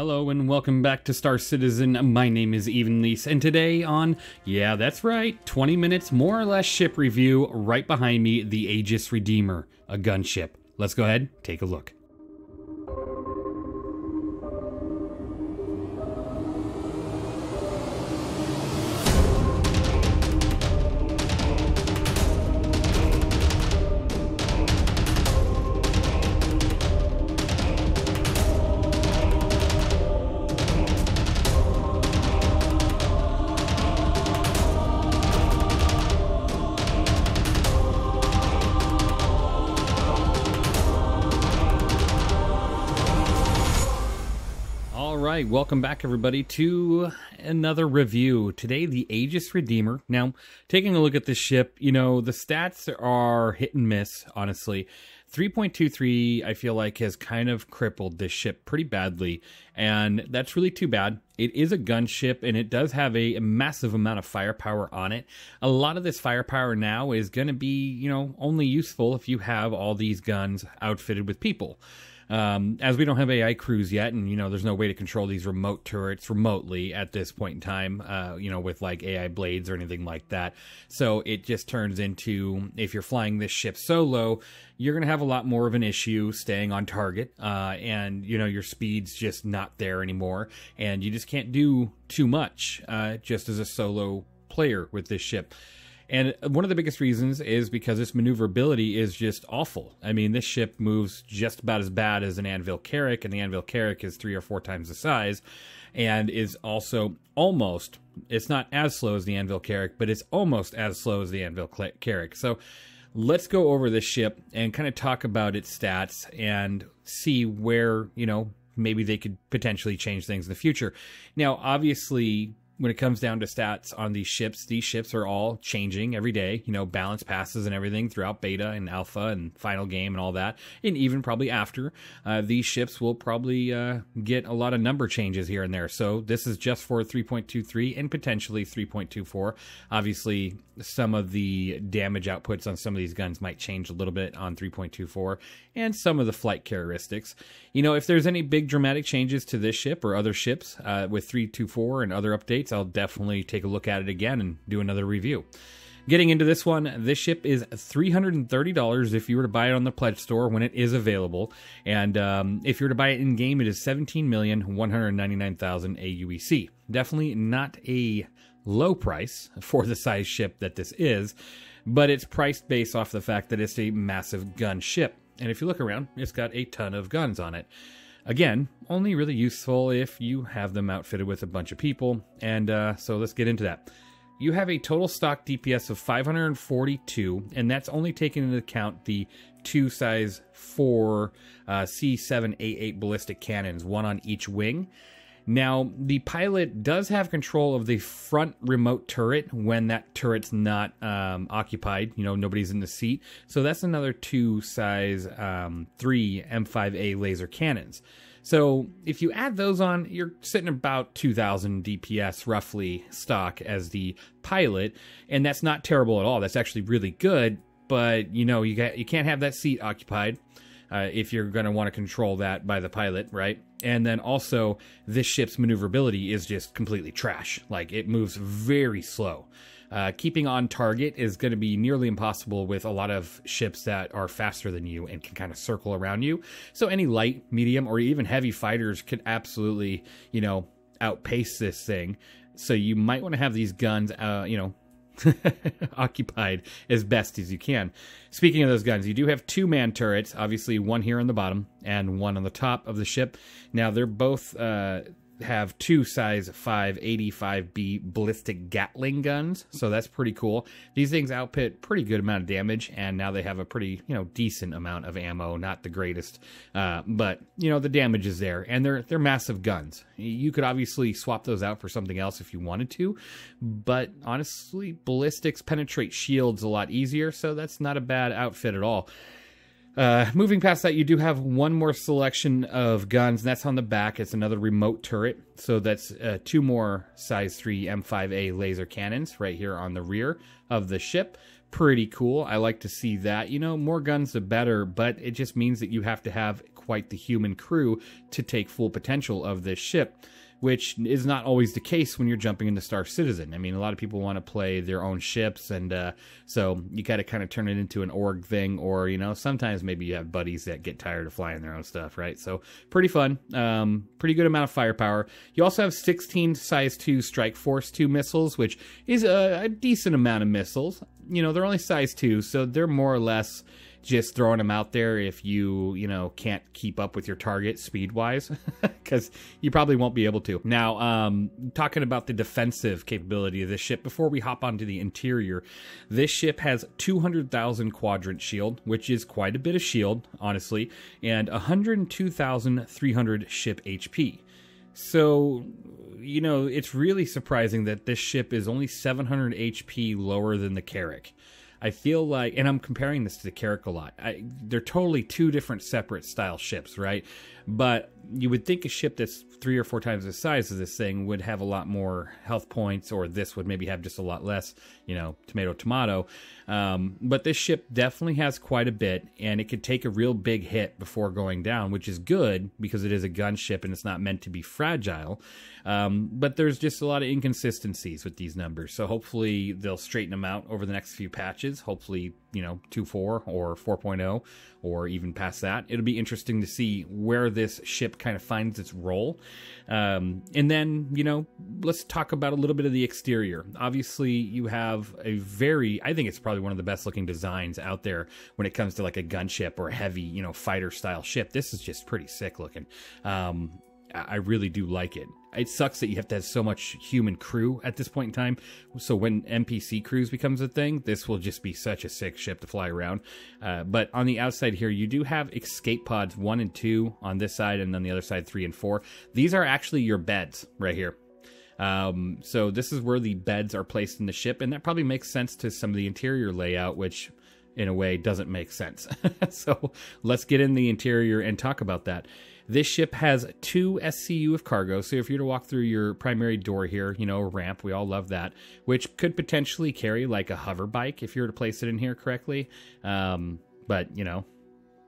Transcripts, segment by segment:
Hello and welcome back to Star Citizen. My name is Evenlease, and today on, yeah, that's right, 20 minutes more or less ship review, right behind me, the Aegis Redeemer, a gunship. Let's go ahead, take a look. Right, welcome back, everybody, to another review. Today, the Aegis Redeemer. Now, taking a look at this ship, you know, the stats are hit and miss, honestly. 3.23, I feel like, has kind of crippled this ship pretty badly, and that's really too bad. It is a gunship, and it does have a massive amount of firepower on it. A lot of this firepower now is going to be, you know, only useful if you have all these guns outfitted with people. Um, as we don't have AI crews yet, and you know, there's no way to control these remote turrets remotely at this point in time, uh, you know, with like AI blades or anything like that. So it just turns into if you're flying this ship solo, you're going to have a lot more of an issue staying on target, uh, and you know, your speed's just not there anymore, and you just can't do too much uh, just as a solo player with this ship. And one of the biggest reasons is because its maneuverability is just awful. I mean, this ship moves just about as bad as an Anvil Carrack, and the Anvil Carrack is three or four times the size, and is also almost, it's not as slow as the Anvil Carrack, but it's almost as slow as the Anvil Carrack. So let's go over this ship and kind of talk about its stats and see where, you know, maybe they could potentially change things in the future. Now, obviously, when it comes down to stats on these ships, these ships are all changing every day. You know, balance passes and everything throughout beta and alpha and final game and all that, and even probably after. Uh, these ships will probably uh, get a lot of number changes here and there. So this is just for 3.23 and potentially 3.24. Obviously, some of the damage outputs on some of these guns might change a little bit on 3.24 and some of the flight characteristics. You know, if there's any big dramatic changes to this ship or other ships uh, with 324 and other updates, I'll definitely take a look at it again and do another review. Getting into this one, this ship is $330 if you were to buy it on the pledge store when it is available. And um, if you were to buy it in game, it is 17,199,000 AUEC. Definitely not a low price for the size ship that this is, but it's priced based off the fact that it's a massive gun ship. And if you look around, it's got a ton of guns on it. Again, only really useful if you have them outfitted with a bunch of people. And uh, so let's get into that. You have a total stock DPS of 542, and that's only taking into account the two size 4 uh, C7A8 ballistic cannons, one on each wing. Now, the pilot does have control of the front remote turret when that turret's not um, occupied. You know, nobody's in the seat. So that's another two size um, 3 M5A laser cannons. So if you add those on, you're sitting about 2,000 DPS roughly stock as the pilot, and that's not terrible at all. That's actually really good. But you know, you got you can't have that seat occupied uh, if you're going to want to control that by the pilot, right? And then also, this ship's maneuverability is just completely trash. Like it moves very slow. Uh, keeping on target is going to be nearly impossible with a lot of ships that are faster than you and can kind of circle around you. So any light, medium, or even heavy fighters could absolutely, you know, outpace this thing. So you might want to have these guns, uh, you know, occupied as best as you can. Speaking of those guns, you do have two man turrets, obviously one here on the bottom and one on the top of the ship. Now they're both uh, have two size 585B ballistic Gatling guns, so that's pretty cool. These things output pretty good amount of damage, and now they have a pretty you know decent amount of ammo. Not the greatest, uh, but you know the damage is there, and they're they're massive guns. You could obviously swap those out for something else if you wanted to, but honestly, ballistics penetrate shields a lot easier, so that's not a bad outfit at all. Uh, moving past that, you do have one more selection of guns, and that's on the back. It's another remote turret. So that's uh, two more size 3 M5A laser cannons right here on the rear of the ship. Pretty cool. I like to see that. You know, more guns the better, but it just means that you have to have quite the human crew to take full potential of this ship which is not always the case when you're jumping into Star Citizen. I mean, a lot of people want to play their own ships, and uh, so you got to kind of turn it into an org thing, or you know, sometimes maybe you have buddies that get tired of flying their own stuff, right? So pretty fun, um, pretty good amount of firepower. You also have 16 size 2 Strike Force 2 missiles, which is a, a decent amount of missiles. You know, they're only size 2, so they're more or less just throwing them out there if you you know can't keep up with your target speed wise because you probably won't be able to. Now um talking about the defensive capability of this ship before we hop onto the interior this ship has 200000 quadrant shield which is quite a bit of shield honestly and 102300 ship hp so you know it's really surprising that this ship is only 700 hp lower than the carrack I feel like, and I'm comparing this to the Carrack a lot. I, they're totally two different separate style ships, right? But you would think a ship that's three or four times the size of this thing would have a lot more health points, or this would maybe have just a lot less, you know, tomato, tomato. Um, but this ship definitely has quite a bit, and it could take a real big hit before going down, which is good because it is a gunship and it's not meant to be fragile. Um, but there's just a lot of inconsistencies with these numbers, so hopefully they'll straighten them out over the next few patches. Hopefully, you know, 2.4 or 4.0 or even past that. It'll be interesting to see where this ship kind of finds its role. Um, and then, you know, let's talk about a little bit of the exterior. Obviously, you have a very, I think it's probably one of the best looking designs out there when it comes to like a gunship or a heavy, you know, fighter style ship. This is just pretty sick looking. Um, I really do like it. It sucks that you have to have so much human crew at this point in time. So when NPC crews becomes a thing, this will just be such a sick ship to fly around. Uh, but on the outside here, you do have escape pods one and two on this side, and on the other side three and four. These are actually your beds right here. Um, so this is where the beds are placed in the ship, and that probably makes sense to some of the interior layout, which in a way doesn't make sense. so let's get in the interior and talk about that. This ship has two SCU of cargo, so if you were to walk through your primary door here, you know, ramp, we all love that, which could potentially carry like a hover bike if you were to place it in here correctly. Um, but, you know,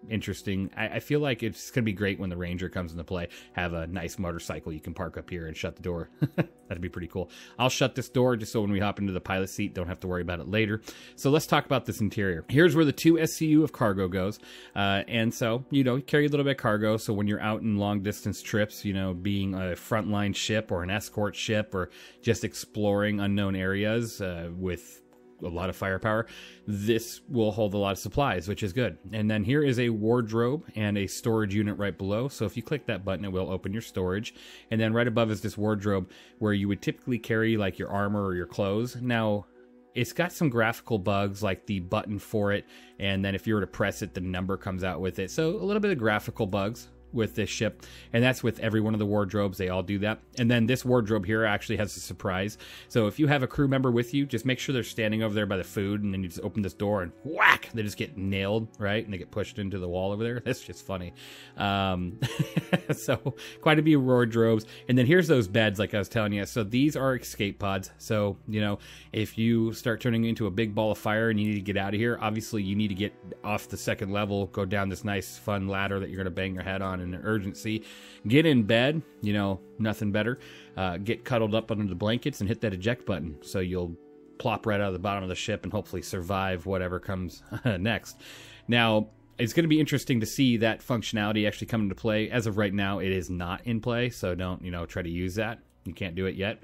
interesting. I, I, feel like it's going to be great when the Ranger comes into play. Have a nice motorcycle you can park up here and shut the door. That'd be pretty cool. I'll shut this door just so when we hop into the pilot seat, don't have to worry about it later. So let's talk about this interior. Here's where the two SCU of cargo goes. Uh, and so, you know, you carry a little bit of cargo. So when you're out in long distance trips, you know, being a frontline ship or an escort ship or just exploring unknown areas uh, with a lot of firepower. This will hold a lot of supplies, which is good. And then here is a wardrobe and a storage unit right below. So if you click that button, it will open your storage. And then right above is this wardrobe where you would typically carry like your armor or your clothes. Now, it's got some graphical bugs like the button for it and then if you were to press it the number comes out with it so a little bit of graphical bugs with this ship, and that's with every one of the wardrobes. They all do that. And then this wardrobe here actually has a surprise. So if you have a crew member with you, just make sure they're standing over there by the food, and then you just open this door and whack, they just get nailed, right? And they get pushed into the wall over there. That's just funny. Um, so quite a few wardrobes. And then here's those beds, like I was telling you. So these are escape pods. So, you know, if you start turning into a big ball of fire and you need to get out of here, obviously you need to get off the second level, go down this nice, fun ladder that you're going to bang your head on an urgency. Get in bed, you know, nothing better. Uh, get cuddled up under the blankets and hit that eject button so you'll plop right out of the bottom of the ship and hopefully survive whatever comes next. Now, it's going to be interesting to see that functionality actually come into play. As of right now, it is not in play, so don't, you know, try to use that. You can't do it yet.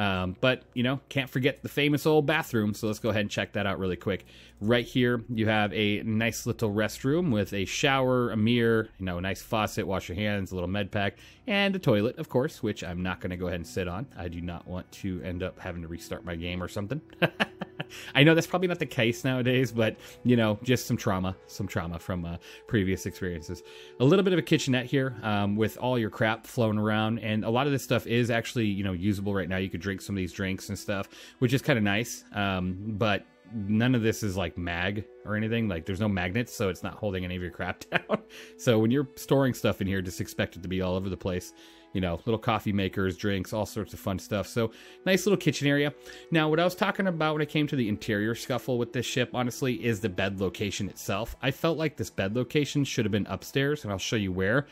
Um, but, you know, can't forget the famous old bathroom. So let's go ahead and check that out really quick. Right here, you have a nice little restroom with a shower, a mirror, you know, a nice faucet, wash your hands, a little med pack, and a toilet, of course, which I'm not going to go ahead and sit on. I do not want to end up having to restart my game or something. I know that's probably not the case nowadays, but you know, just some trauma, some trauma from uh, previous experiences. A little bit of a kitchenette here um, with all your crap flowing around, and a lot of this stuff is actually you know usable right now. You could drink some of these drinks and stuff, which is kind of nice. Um, but none of this is like mag or anything. Like there's no magnets, so it's not holding any of your crap down. so when you're storing stuff in here, just expect it to be all over the place. you know, little coffee makers, drinks, all sorts of fun stuff. So nice little kitchen area. Now, what I was talking about when it came to the interior scuffle with this ship, honestly, is the bed location itself. I felt like this bed location should have been upstairs, and I'll show you where.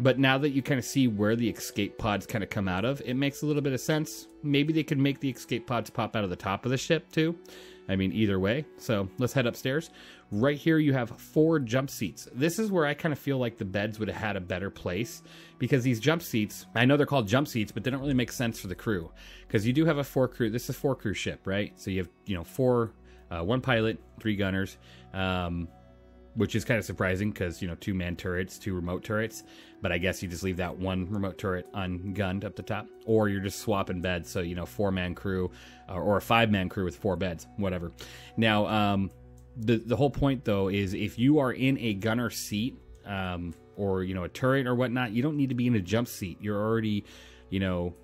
But now that you kind of see where the escape pods kind of come out of, it makes a little bit of sense. Maybe they could make the escape pods pop out of the top of the ship too. I mean, either way. So let's head upstairs. Right here, you have four jump seats. This is where I kind of feel like the beds would have had a better place because these jump seats, I know they're called jump seats, but they don't really make sense for the crew because you do have a four crew. This is a four crew ship, right? So you have, you know, four, uh, one pilot, three gunners. Um, which is kind of surprising because you know two man turrets, two remote turrets. But I guess you just leave that one remote turret ungunned up the top, or you're just swapping beds. So you know four man crew or a five man crew with four beds, whatever. Now, um, the the whole point though is if you are in a gunner seat um, or you know a turret or whatnot, you don't need to be in a jump seat. You're already you know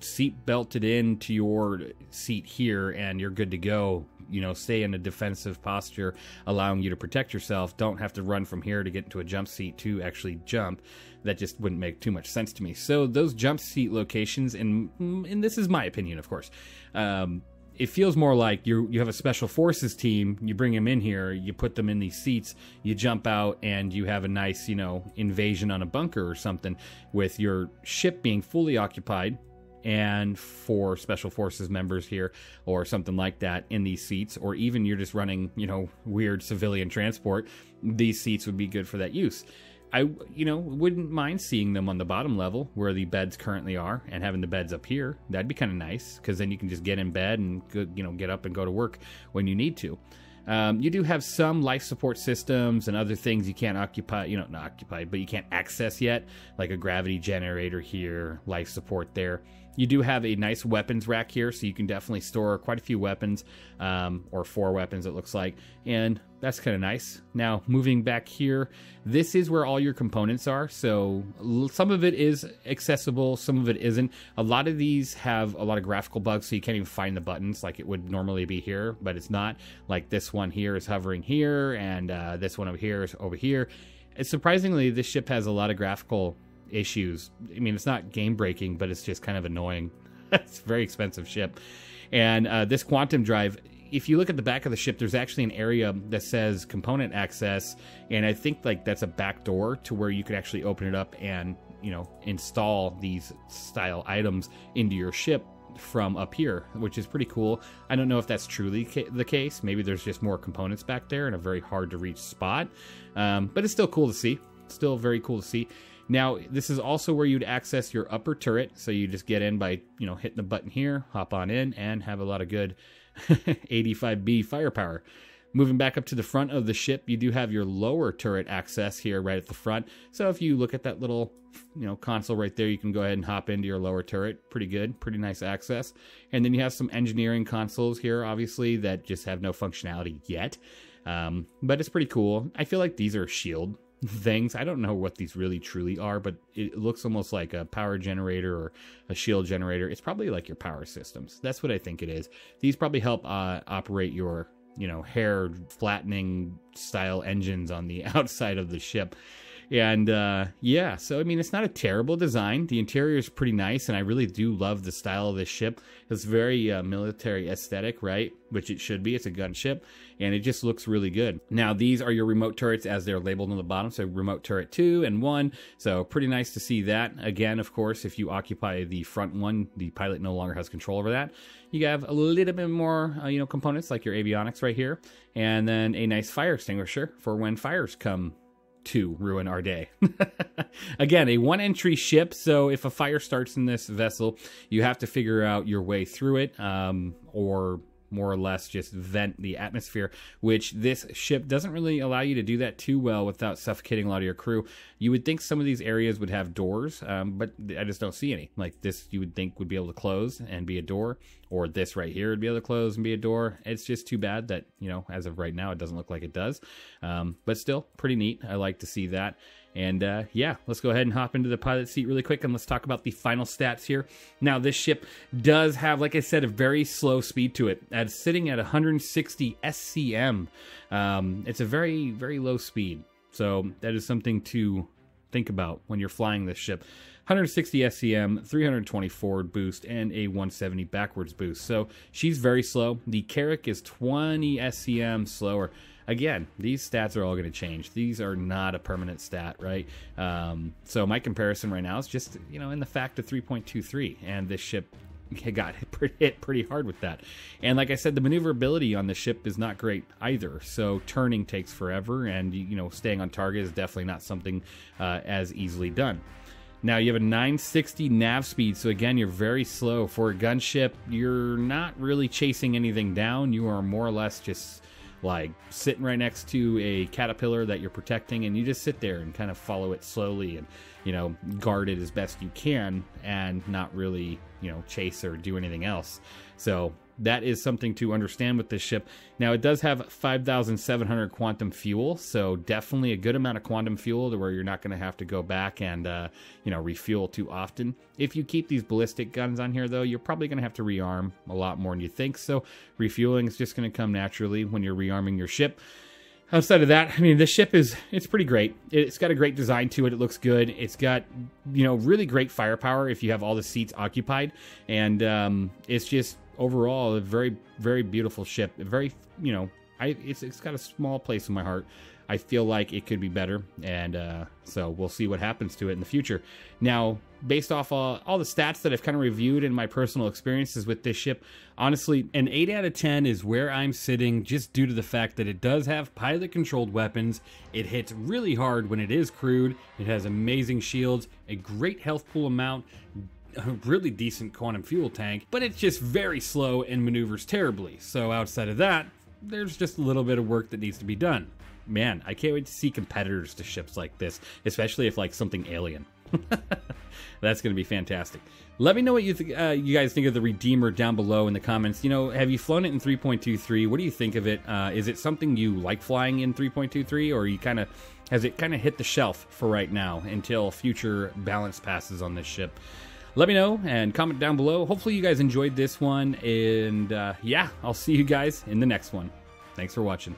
seat belted into your seat here and you're good to go you know stay in a defensive posture allowing you to protect yourself. Don't have to run from here to get into a jump seat to actually jump. That just wouldn't make too much sense to me. So those jump seat locations and and this is my opinion of course um, it feels more like you you have a special forces team. You bring them in here, you put them in these seats, you jump out, and you have a nice, you know, invasion on a bunker or something, with your ship being fully occupied and for special forces members here or something like that in these seats or even you're just running you know weird civilian transport these seats would be good for that use. I you know wouldn't mind seeing them on the bottom level where the beds currently are and having the beds up here. That'd be kind of nice because then you can just get in bed and you know get up and go to work when you need to. Um, you do have some life support systems and other things you can't occupy, you know, not occupy, but you can't access yet, like a gravity generator here, life support there. You do have a nice weapons rack here, so you can definitely store quite a few weapons, um, or four weapons it looks like, and that's kind of nice. Now, moving back here, this is where all your components are, so some of it is accessible, some of it isn't. A lot of these have a lot of graphical bugs, so you can't even find the buttons like it would normally be here, but it's not. Like this one here is hovering here, and uh, this one over here is over here. It's surprisingly, this ship has a lot of graphical issues. I mean, it's not game breaking, but it's just kind of annoying. it's very expensive ship. And uh, this quantum drive, if you look at the back of the ship, there's actually an area that says component access, and I think like that's a back door to where you could actually open it up and you know install these style items into your ship from up here, which is pretty cool. I don't know if that's truly ca- the case. Maybe there's just more components back there in a very hard to reach spot, um, but it's still cool to see. Still very cool to see. Now, this is also where you'd access your upper turret. So you just get in by, you know, hitting the button here, hop on in, and have a lot of good 85B firepower. Moving back up to the front of the ship, you do have your lower turret access here right at the front. So if you look at that little, you know, console right there, you can go ahead and hop into your lower turret. Pretty good, pretty nice access. And then you have some engineering consoles here, obviously, that just have no functionality yet. Um, but it's pretty cool. I feel like these are shield things. I don't know what these really truly are, but it looks almost like a power generator or a shield generator. It's probably like your power systems. That's what I think it is. These probably help uh, operate your, you know, hair flattening style engines on the outside of the ship. And uh, yeah, so I mean, it's not a terrible design. The interior is pretty nice, and I really do love the style of this ship. It's very uh, military aesthetic, right? Which it should be. It's a gunship, and it just looks really good. Now, these are your remote turrets as they're labeled on the bottom. So, remote turret two and one. So, pretty nice to see that. Again, of course, if you occupy the front one, the pilot no longer has control over that. You have a little bit more, uh, you know, components like your avionics right here, and then a nice fire extinguisher for when fires come to ruin our day. Again, a one entry ship, so if a fire starts in this vessel, you have to figure out your way through it, um, or more or less just vent the atmosphere, which this ship doesn't really allow you to do that too well without suffocating a lot of your crew. You would think some of these areas would have doors, um, but I just don't see any. Like this, you would think would be able to close and be a door, or this right here would be able to close and be a door. It's just too bad that, you know, as of right now, it doesn't look like it does. Um, but still, pretty neat. I like to see that. And uh, yeah, let's go ahead and hop into the pilot seat really quick and let's talk about the final stats here. Now, this ship does have, like I said, a very slow speed to it. It's sitting at 160 SCM. Um, it's a very, very low speed. So that is something to think about when you're flying this ship. 160 SCM, 320 forward boost, and a 170 backwards boost. So she's very slow. The Carrack is 20 SCM slower again, these stats are all going to change. These are not a permanent stat, right? Um, so my comparison right now is just you know in the fact of 3.23, and this ship got hit pretty hard with that. And like I said, the maneuverability on the ship is not great either. So turning takes forever, and you know staying on target is definitely not something uh, as easily done. Now you have a 960 nav speed, so again, you're very slow. For a gunship, you're not really chasing anything down. You are more or less just like sitting right next to a caterpillar that you're protecting, and you just sit there and kind of follow it slowly and you know guard it as best you can, and not really you know chase or do anything else. So that is something to understand with this ship. Now it does have 5,700 quantum fuel, so definitely a good amount of quantum fuel to where you're not going to have to go back and uh, you know refuel too often. If you keep these ballistic guns on here, though, you're probably going to have to rearm a lot more than you think. So refueling is just going to come naturally when you're rearming your ship outside of that, I mean, the ship is it's pretty great. It's got a great design to it. It looks good. It's got you know really great firepower if you have all the seats occupied, and um, it's just overall a very very beautiful ship. Very you know I it's it's got a small place in my heart. I feel like it could be better, and uh, so we'll see what happens to it in the future. Now, based off all, the stats that I've kind of reviewed in my personal experiences with this ship, honestly, an 8 out of 10 is where I'm sitting just due to the fact that it does have pilot controlled weapons. It hits really hard when it is crewed, it has amazing shields, a great health pool amount, a really decent quantum fuel tank, but it's just very slow and maneuvers terribly. So outside of that, there's just a little bit of work that needs to be done. Man, I can't wait to see competitors to ships like this, especially if like something alien. That's going to be fantastic. Let me know what you th- uh, you guys think of the Redeemer down below in the comments. You know, have you flown it in 3.23? What do you think of it? Uh, is it something you like flying in 3.23, or you kind of has it kind of hit the shelf for right now until future balance passes on this ship? Let me know and comment down below. Hopefully, you guys enjoyed this one. And uh, yeah, I'll see you guys in the next one. Thanks for watching.